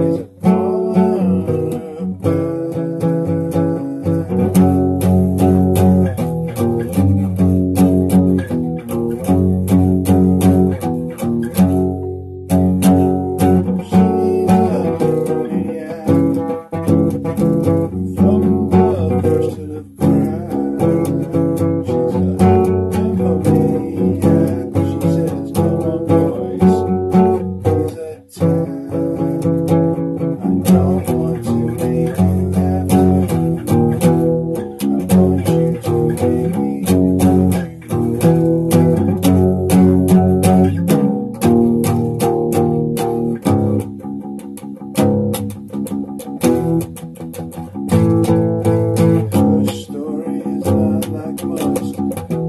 Amazing. Thank